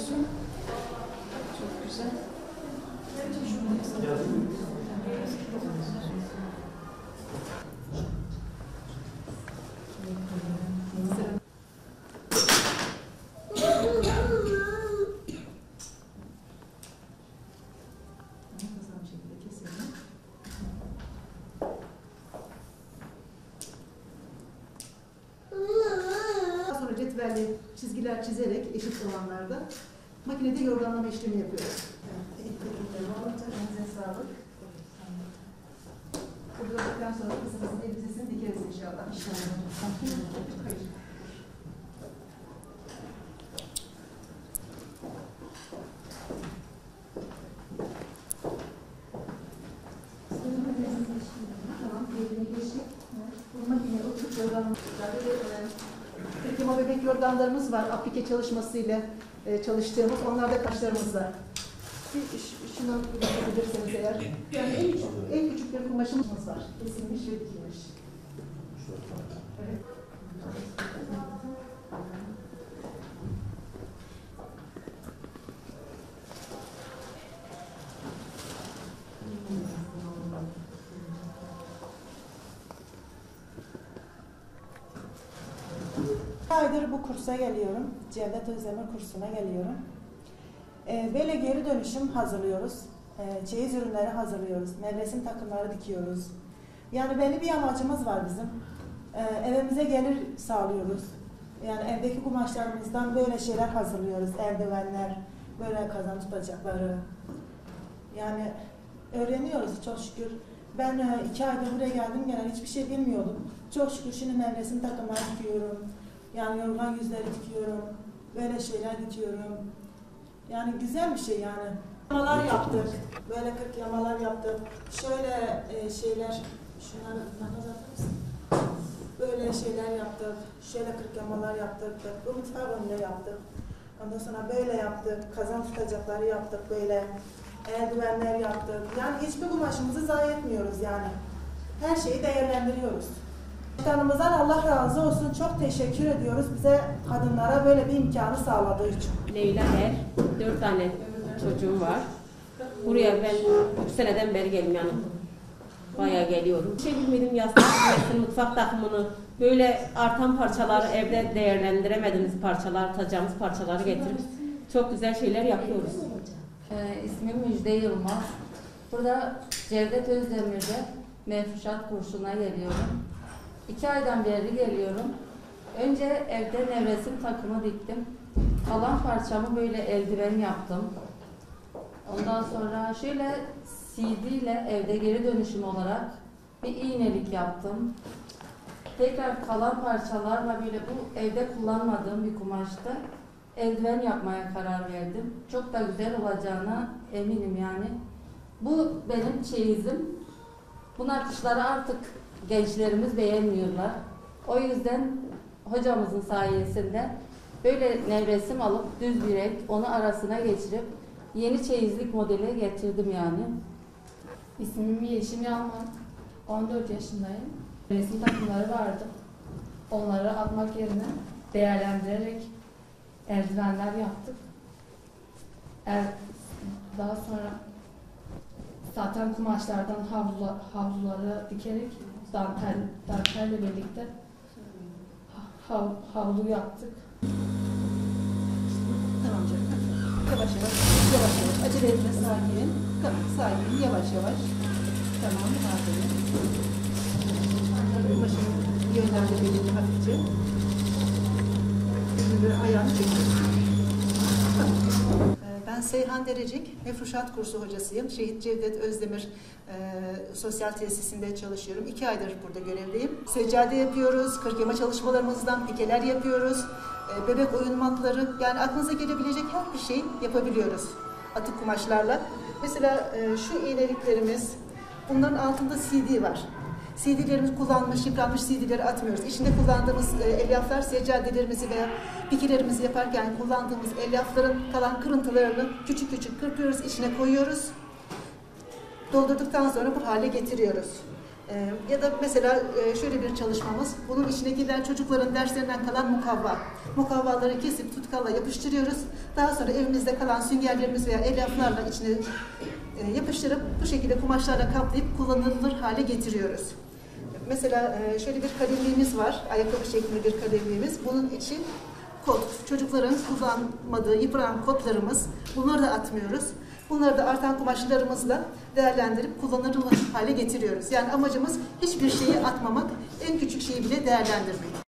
yapıyorsun. Çok güzel. Ne güzel şekilde cetvelle çizgiler çizerek eşit olanlarda makinede yorganlama işlemi yapıyoruz. Evet, ilk teknikleri olunca elinize sağlık. Kıvırdıktan sonra kızımızın elbisesini dikeriz inşallah. İnşallah. Hayır. Tamam, eline geçtik. Bu makineye oturup yorganımızda ve Peki bebek yorganlarımız var. Aplike çalışmasıyla e, çalıştığımız. Onlar da kaşlarımız var. Bir, ş- şuna bir bakabilirseniz eğer. Yani en küçük, en küçük bir kumaşımız var. Kesilmiş ve dikilmiş. Evet. Bir aydır bu kursa geliyorum. Cevdet Özdemir kursuna geliyorum. Ee, böyle geri dönüşüm hazırlıyoruz. Ee, çeyiz ürünleri hazırlıyoruz. Nevresim takımları dikiyoruz. Yani belli bir amacımız var bizim. Ee, evimize gelir sağlıyoruz. Yani evdeki kumaşlarımızdan böyle şeyler hazırlıyoruz. Eldivenler, böyle kazan tutacakları. Yani öğreniyoruz çok şükür. Ben e, iki aydır buraya geldim gelen hiçbir şey bilmiyordum. Çok şükür şimdi nevresim takımları dikiyorum. Yani yorgan yüzleri dikiyorum. Böyle şeyler dikiyorum. Yani güzel bir şey yani. Yamalar yaptık. Böyle kırk yamalar yaptık. Şöyle e, şeyler, şunları atar mısın? Böyle şeyler yaptık. Şöyle kırk yamalar yaptık. Bu mutfak önüne yaptık. Ondan sonra böyle yaptık. Kazan tutacakları yaptık böyle. Eldivenler yaptık. Yani hiçbir kumaşımızı zayi etmiyoruz yani. Her şeyi değerlendiriyoruz. Başkanımızdan Allah razı olsun. Çok teşekkür ediyoruz bize kadınlara böyle bir imkanı sağladığı için. Leyla Er, dört tane çocuğum var. Buraya ben üç seneden beri geliyorum yani. Bayağı geliyorum. Bir şey bilmedim yastık mutfak takımını, böyle artan parçaları evde değerlendiremediğimiz parçalar, atacağımız parçaları getirip çok güzel şeyler yapıyoruz. Ee, ismim Müjde Yılmaz. Burada Cevdet Özdemir'de mefruşat kursuna geliyorum. İki aydan beri geliyorum. Önce evde nevresim takımı diktim. Kalan parçamı böyle eldiven yaptım. Ondan sonra şöyle CD ile evde geri dönüşüm olarak bir iğnelik yaptım. Tekrar kalan parçalarla böyle bu evde kullanmadığım bir kumaşta eldiven yapmaya karar verdim. Çok da güzel olacağına eminim yani. Bu benim çeyizim. Bu nakışları artık gençlerimiz beğenmiyorlar. O yüzden hocamızın sayesinde böyle nevresim alıp düz bir renk onu arasına geçirip yeni çeyizlik modeli getirdim yani. İsmim Yeşim Yalman. 14 yaşındayım. Resim takımları vardı. Onları atmak yerine değerlendirerek eldivenler yaptık. El, daha sonra saten kumaşlardan havlu, havluları dikerek dantel, dantelle birlikte hav, havlu yaptık. Tamam canım. Yavaş yavaş, yavaş yavaş. Acele etme, sakin. Tamam, sakin, yavaş yavaş. Tamam, aferin. Başını yönlendirelim hafifçe. Yüzünü ayağını çekiyorsun. Tamam. Ben Seyhan Derecik, Mefruşat kursu hocasıyım. Şehit Cevdet Özdemir e, Sosyal Tesisinde çalışıyorum. İki aydır burada görevliyim. Seccade yapıyoruz, kırk yama çalışmalarımızdan pikeler yapıyoruz. E, bebek oyun matları, yani aklınıza gelebilecek her bir şey yapabiliyoruz atık kumaşlarla. Mesela e, şu iğneliklerimiz, bunların altında CD var. CD'lerimiz kullanmış, yıpranmış CD'leri atmıyoruz. İçinde kullandığımız e, elyaflar, seccadelerimizi veya pikilerimizi yaparken kullandığımız elyafların kalan kırıntılarını küçük küçük kırpıyoruz, içine koyuyoruz. Doldurduktan sonra bu hale getiriyoruz. E, ya da mesela e, şöyle bir çalışmamız, bunun içine giren çocukların derslerinden kalan mukavva. Mukavvaları kesip tutkalla yapıştırıyoruz. Daha sonra evimizde kalan süngerlerimiz veya elyaflarla içine e, yapıştırıp bu şekilde kumaşlarla kaplayıp kullanılır hale getiriyoruz. Mesela e, şöyle bir kalemliğimiz var, ayakkabı şeklinde bir kalemliğimiz. Bunun içi kot. Çocukların kullanmadığı yıpranan kotlarımız. Bunları da atmıyoruz. Bunları da artan kumaşlarımızla değerlendirip kullanılır hale getiriyoruz. Yani amacımız hiçbir şeyi atmamak, en küçük şeyi bile değerlendirmek.